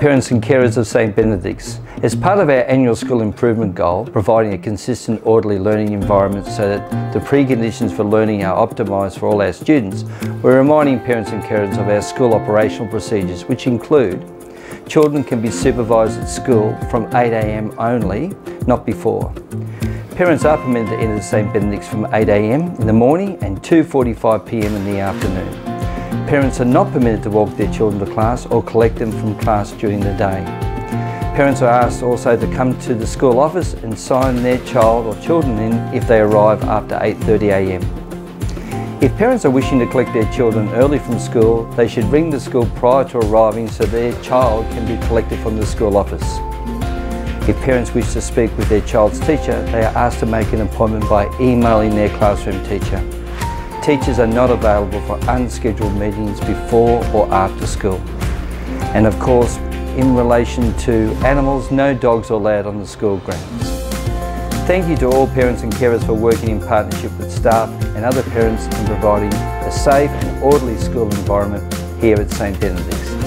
Parents and carers of St Benedict's. As part of our annual school improvement goal, providing a consistent orderly learning environment so that the preconditions for learning are optimised for all our students, we're reminding parents and carers of our school operational procedures which include Children can be supervised at school from 8am only, not before. Parents are permitted to enter St Benedict's from 8am in the morning and 2.45pm in the afternoon. Parents are not permitted to walk their children to class or collect them from class during the day. Parents are asked also to come to the school office and sign their child or children in if they arrive after 8.30am. If parents are wishing to collect their children early from school, they should ring the school prior to arriving so their child can be collected from the school office. If parents wish to speak with their child's teacher, they are asked to make an appointment by emailing their classroom teacher. Teachers are not available for unscheduled meetings before or after school. And of course, in relation to animals, no dogs are allowed on the school grounds. Thank you to all parents and carers for working in partnership with staff and other parents in providing a safe and orderly school environment here at St Benedict's.